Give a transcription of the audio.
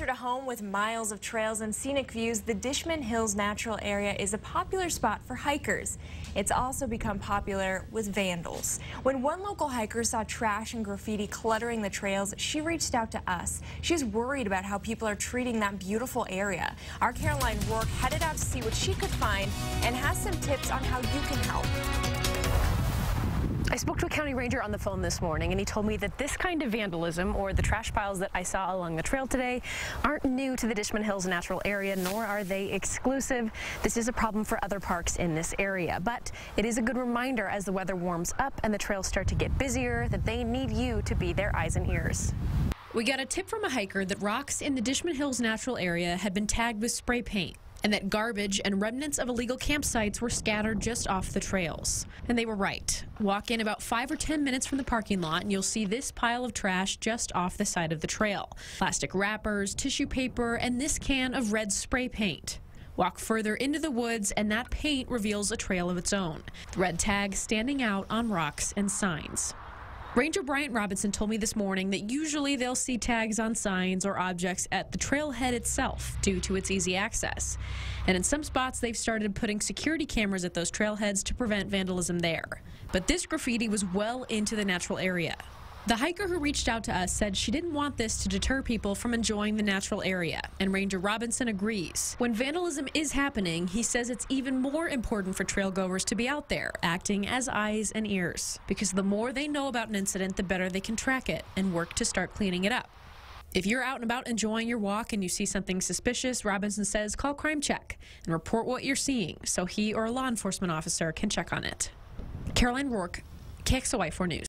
Closer to home with miles of trails and scenic views, the Dishman Hills Natural Area is a popular spot for hikers. It's also become popular with vandals. When one local hiker saw trash and graffiti cluttering the trails, she reached out to us. She's worried about how people are treating that beautiful area. Our Caroline Rourke headed out to see what she could find and has some tips on how you can help. I spoke to a county ranger on the phone this morning and he told me that this kind of vandalism or the trash piles that I saw along the trail today aren't new to the Dishman Hills natural area nor are they exclusive. This is a problem for other parks in this area but it is a good reminder as the weather warms up and the trails start to get busier that they need you to be their eyes and ears. We got a tip from a hiker that rocks in the Dishman Hills natural area had been tagged with spray paint and that garbage and remnants of illegal campsites were scattered just off the trails. And they were right. Walk in about five or 10 minutes from the parking lot and you'll see this pile of trash just off the side of the trail. Plastic wrappers, tissue paper, and this can of red spray paint. Walk further into the woods and that paint reveals a trail of its own. Red tag standing out on rocks and signs. Ranger Bryant Robinson told me this morning that usually they'll see tags on signs or objects at the trailhead itself due to its easy access. And in some spots, they've started putting security cameras at those trailheads to prevent vandalism there. But this graffiti was well into the natural area. The hiker who reached out to us said she didn't want this to deter people from enjoying the natural area, and Ranger Robinson agrees. When vandalism is happening, he says it's even more important for trailgoers to be out there, acting as eyes and ears, because the more they know about an incident, the better they can track it and work to start cleaning it up. If you're out and about enjoying your walk and you see something suspicious, Robinson says call Crime Check and report what you're seeing so he or a law enforcement officer can check on it. Caroline Rourke, KXLY 4 News.